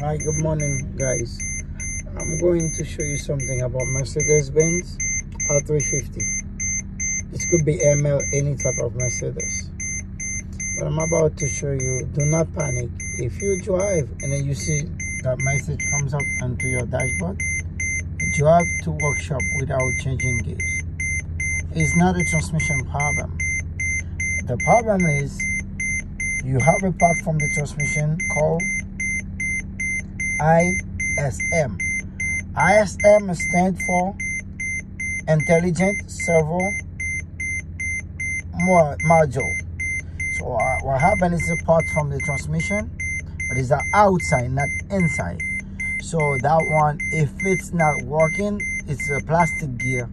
Hi, good morning, guys. I'm going to show you something about Mercedes-Benz R350. It could be ML, any type of Mercedes. But I'm about to show you, do not panic. If you drive and then you see that message comes up onto your dashboard, drive to workshop without changing gears. It's not a transmission problem. The problem is you have a part from the transmission called ISM. ISM stands for Intelligent Servo Module. So uh, what happened is a part from the transmission, but it's the outside, not inside. So that one, if it's not working, it's a plastic gear.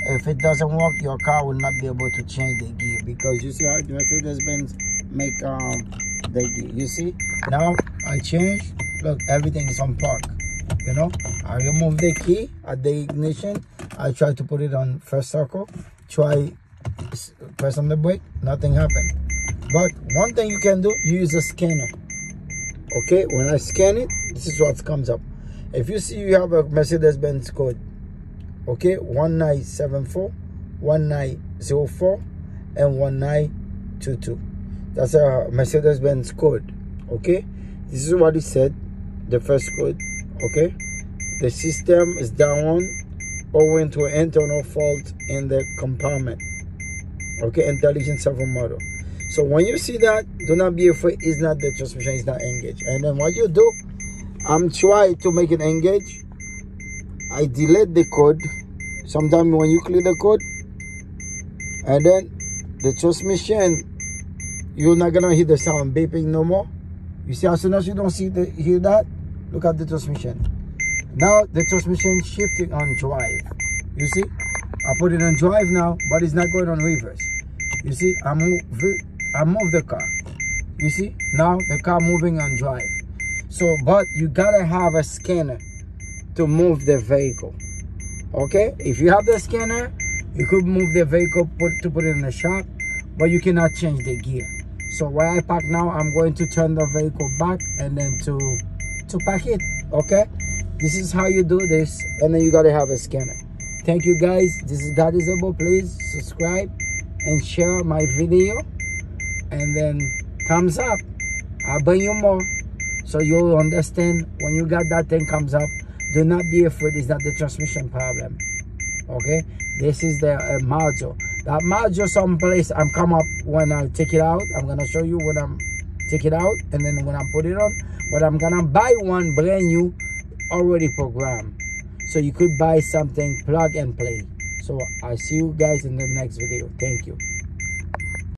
If it doesn't work, your car will not be able to change the gear because you see how Mercedes-Benz make um the gear. You see? Now I change. Look, everything is on park. You know, I remove the key at the ignition. I try to put it on first circle. Try press on the brake. Nothing happened. But one thing you can do, you use a scanner. Okay, when I scan it, this is what comes up. If you see you have a Mercedes-Benz code, okay, 1974, 1904, and 1922. That's a Mercedes-Benz code, okay? This is what it said, the first code, okay? The system is down owing to internal fault in the compartment, okay? Intelligent servo model. So when you see that, do not be afraid. It's not the transmission is not engaged. And then what you do, I'm trying to make it engage. I delete the code. Sometimes when you click the code, and then the transmission, you're not gonna hear the sound beeping no more. You see, as soon as you don't see the hear that, look at the transmission. Now the transmission shifting on drive. You see, I put it on drive now, but it's not going on reverse. You see, I move, I move the car. You see, now the car moving on drive. So, but you gotta have a scanner to move the vehicle. Okay, if you have the scanner, you could move the vehicle put, to put it in the shop, but you cannot change the gear. So where I park now, I'm going to turn the vehicle back and then to to pack it. Okay, this is how you do this, and then you gotta have a scanner. Thank you guys. This is Daddy Zebo. Please subscribe and share my video, and then thumbs up. I'll bring you more so you'll understand when you got that thing comes up do not be afraid it's not the transmission problem okay this is the uh, module that module someplace i'm come up when i take it out i'm gonna show you when i'm take it out and then when i put it on but i'm gonna buy one brand new already programmed so you could buy something plug and play. So i'll see you guys in the next video. Thank you